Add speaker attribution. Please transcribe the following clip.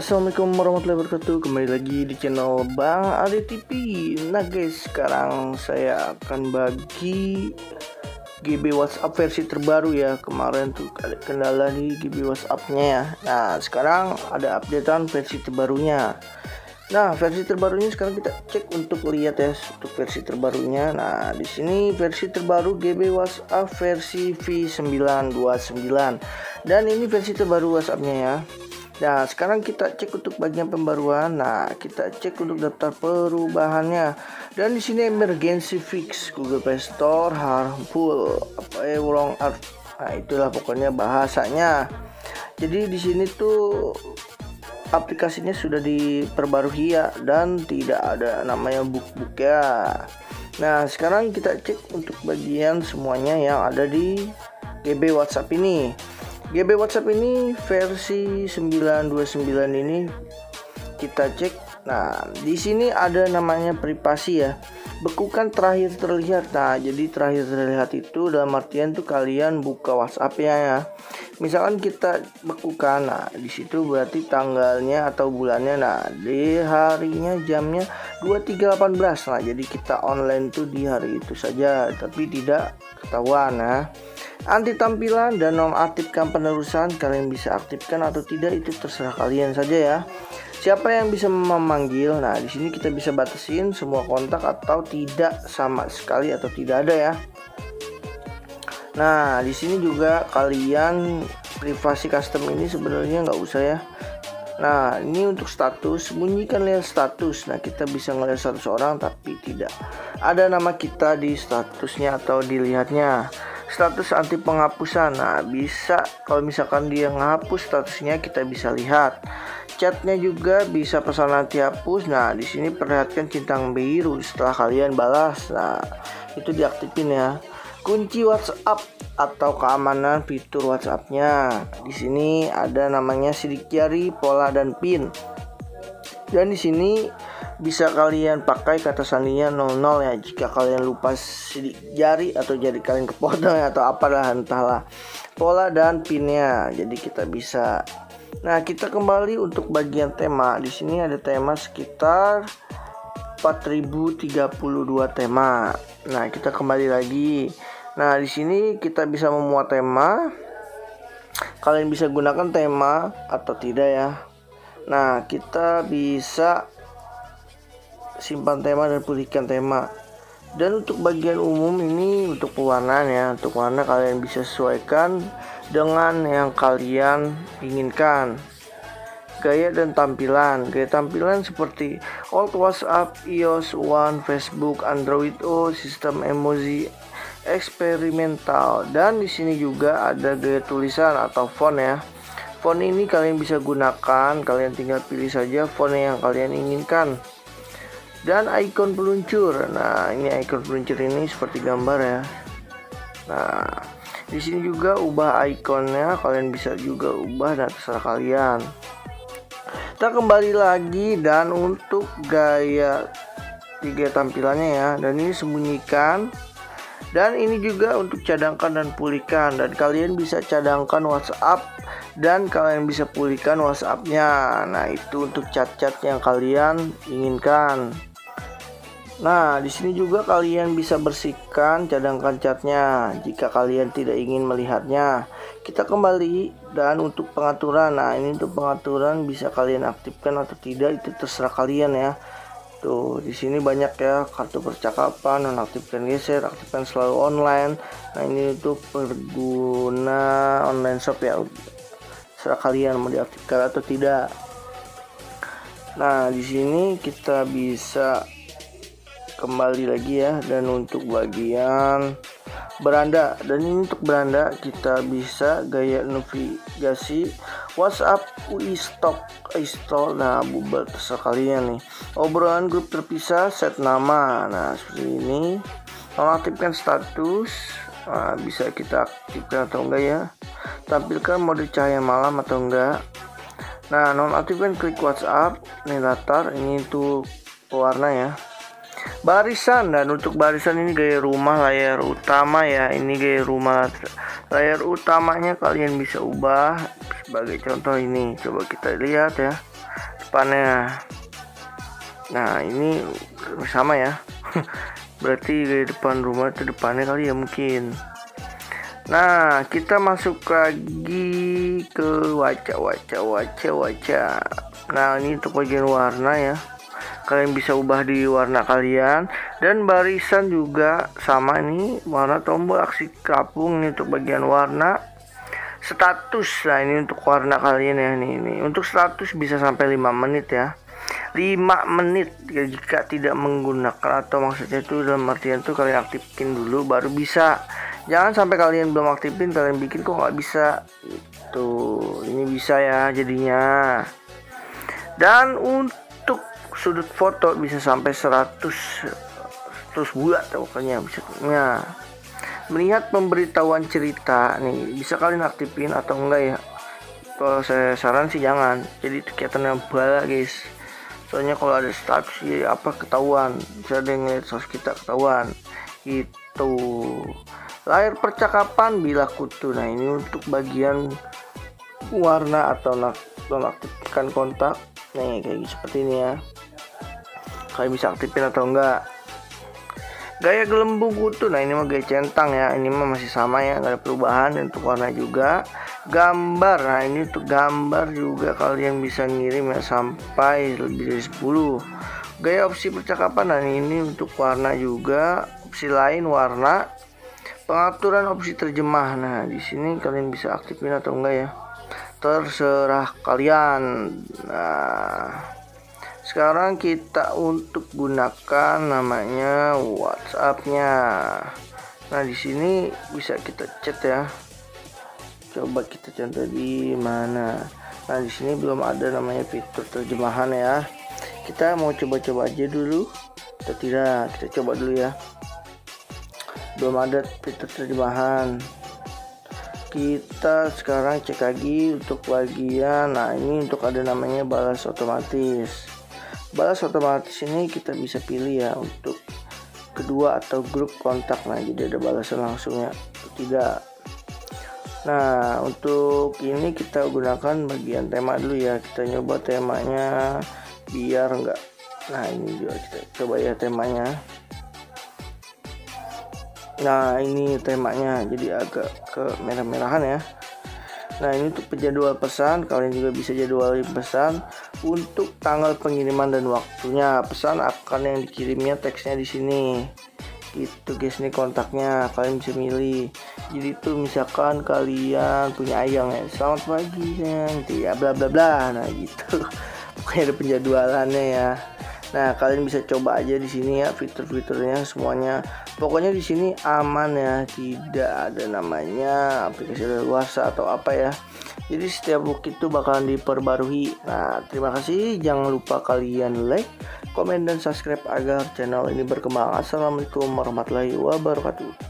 Speaker 1: Assalamualaikum warahmatullahi wabarakatuh. Kembali lagi di channel Bang Ade TV Nah guys sekarang saya akan bagi GB WhatsApp versi terbaru ya. Kemarin tuh ada kendala di GB WhatsAppnya ya. Nah sekarang ada updatean versi terbarunya. Nah versi terbarunya sekarang kita cek untuk lihat ya Untuk versi terbarunya. Nah di sini versi terbaru GB WhatsApp versi V929 Dan ini versi terbaru WhatsAppnya ya Nah, sekarang kita cek untuk bagian pembaruan. Nah, kita cek untuk daftar perubahannya. Dan di sini emergency fix Google Play Store harmful apa ya wrong art. Nah, itulah pokoknya bahasanya. Jadi di sini tuh aplikasinya sudah diperbarui ya dan tidak ada namanya book-book ya. Nah, sekarang kita cek untuk bagian semuanya yang ada di GB WhatsApp ini. GB WhatsApp ini versi 929 ini kita cek. Nah, di sini ada namanya privasi ya. Bekukan terakhir terlihat. Nah, jadi terakhir terlihat itu dalam artian tuh kalian buka WhatsApp-nya ya. Misalkan kita bekukan, nah di situ berarti tanggalnya atau bulannya. Nah, di harinya jamnya 2318. Nah, jadi kita online tuh di hari itu saja, tapi tidak ketahuan ya. Anti tampilan dan nonaktifkan penerusan kalian bisa aktifkan atau tidak itu terserah kalian saja ya. Siapa yang bisa memanggil? Nah di sini kita bisa batasin semua kontak atau tidak sama sekali atau tidak ada ya. Nah di sini juga kalian privasi custom ini sebenarnya nggak usah ya Nah ini untuk status. Bunyikan lihat status. Nah kita bisa ngelihat status orang tapi tidak. Ada nama kita di statusnya atau dilihatnya. Status anti penghapusan. Nah bisa. Kalau misalkan dia ngapus statusnya kita bisa lihat. Chatnya juga bisa pesan anti hapus. Nah di sini perlihatkan centang biru setelah kalian balas. Nah itu diaktifin ya kunci WhatsApp atau keamanan fitur WhatsAppnya. Di sini ada namanya sidik jari pola dan pin. Dan di sini bisa kalian pakai kata sandinya 00 ya. Jika kalian lupa sidik jari atau jari kalian kepotong atau apalah entahlah. Pola dan pinnya. Jadi kita bisa. Nah kita kembali untuk bagian tema. Di sini ada tema sekitar 4032 tema. Nah kita kembali lagi nah di sini kita bisa memuat tema. Kalian bisa gunakan tema atau tidak ya. Nah kita bisa simpan tema dan pulihkan tema. Dan untuk bagian umum ini untuk pewarnaan ya untuk warna kalian bisa sesuaikan dengan yang kalian inginkan. Gaya dan tampilan. Gaya tampilan seperti old WhatsApp, iOS One, Facebook, Android O, sistem emoji eksperimental. Dan di sini juga ada gaya tulisan atau font ya. Font ini kalian bisa gunakan kalian tinggal pilih saja font yang kalian inginkan. Dan ikon peluncur. Nah ini ikon peluncur ini seperti gambar ya. Nah di sini juga ubah ikonnya. Kalian bisa juga ubah dan terserah kalian. Kita kembali lagi dan untuk gaya tiga tampilannya ya. Dan ini sembunyikan dan ini juga untuk cadangkan dan pulihkan dan kalian bisa cadangkan WhatsApp dan kalian bisa pulihkan WhatsAppnya nah itu untuk cat-cat yang kalian inginkan Nah, di sini juga kalian bisa bersihkan cadangkan catnya jika kalian tidak ingin melihatnya. Kita kembali dan untuk pengaturan. Nah, ini untuk pengaturan bisa kalian aktifkan atau tidak itu terserah kalian ya. Tuh, di sini banyak ya kartu percakapan, nonaktifkan geser, aktifkan selalu online. Nah, ini untuk pengguna online shop ya. Terserah kalian mau diaktifkan atau tidak. Nah, di sini kita bisa kembali lagi ya dan untuk bagian beranda dan ini untuk beranda kita bisa gaya navigasi WhatsApp UI stock install nah bubar sekalian ya nih. Obrolan grup terpisah set nama. Nah seperti ini. Nonaktifkan status. Nah, bisa kita aktifkan atau enggak ya? Tampilkan mode cahaya malam atau enggak. Nah nonaktifkan klik WhatsApp. Ini latar ini untuk pewarna ya. Barisan. Dan untuk barisan ini gaya rumah layar utama ya. Ini gaya rumah layar utamanya kalian bisa ubah sebagai contoh ini coba kita lihat ya depannya. Nah ini sama ya. Berarti di depan rumah itu depannya kali ya mungkin. Nah kita masuk lagi ke wajah wajah wajah wajah. Nah ini untuk bagian warna ya. Kalian bisa ubah di warna kalian. Dan barisan juga sama ini warna tombol aksi kapung ini untuk bagian warna status nah ini untuk warna kalian ya ini, ini untuk status bisa sampai 5 menit ya. 5 menit jika tidak menggunakan atau maksudnya itu dalam artian itu kalian aktifin dulu baru bisa. Jangan sampai kalian belum aktifin kalian bikin kok nggak bisa. Itu ini bisa ya jadinya. Dan untuk sudut foto bisa sampai 100 terus bulat pokoknya bisa ya melihat pemberitahuan cerita nih bisa kalian aktifin atau enggak ya? Kalau saya saran sih jangan. Jadi kegiatan yang bala guys. Soalnya kalau ada status ya apa ketahuan. Bisa ngeliat sos kita ketahuan. Itu layar percakapan bila kutu. Nah ini untuk bagian warna atau nonaktifkan kontak. Nih kayak seperti ini ya. Kalian bisa aktifin atau enggak gaya gelembung kutu. Nah ini mah gaya centang ya. Ini mah masih sama ya nggak ada perubahan. Untuk warna juga. Gambar. Nah ini untuk gambar juga. Kalian bisa ngirim ya sampai lebih dari 10 gaya opsi percakapan. Nah ini untuk warna juga. Opsi lain warna. Pengaturan opsi terjemah. Nah di sini kalian bisa aktifin atau enggak ya? Terserah kalian. Nah sekarang kita untuk gunakan namanya WhatsAppnya. Nah di sini bisa kita chat ya. Coba kita contoh di mana. Nah di sini belum ada namanya fitur terjemahan ya. Kita mau coba-coba aja dulu. Atau tidak? Kita coba dulu ya. Belum ada fitur terjemahan. Kita sekarang cek lagi untuk bagian. Nah ini untuk ada namanya balas otomatis balas otomatis ini kita bisa pilih ya untuk kedua atau grup kontak. Nah jadi ada balasan langsung ya tidak Nah untuk ini kita gunakan bagian tema dulu ya. Kita nyoba temanya biar enggak Nah ini juga kita coba ya temanya. Nah ini temanya jadi agak ke merah-merahan ya. Nah ini untuk penjadwal pesan kalian juga bisa jadwalin pesan untuk tanggal pengiriman dan waktunya pesan akan yang dikirimnya teksnya di sini. Gitu guys ini kontaknya. Kalian bisa milih. Jadi tuh misalkan kalian punya ayam ya. Selamat pagi sayang ya bla bla bla. Nah gitu. Pokoknya ada penjadwalannya ya nah kalian bisa coba aja di sini ya fitur-fiturnya semuanya. Pokoknya di sini aman ya tidak ada namanya aplikasi luar atau apa ya. Jadi setiap book itu bakalan diperbarui. Nah terima kasih. Jangan lupa kalian like komen dan subscribe agar channel ini berkembang. Assalamualaikum warahmatullahi wabarakatuh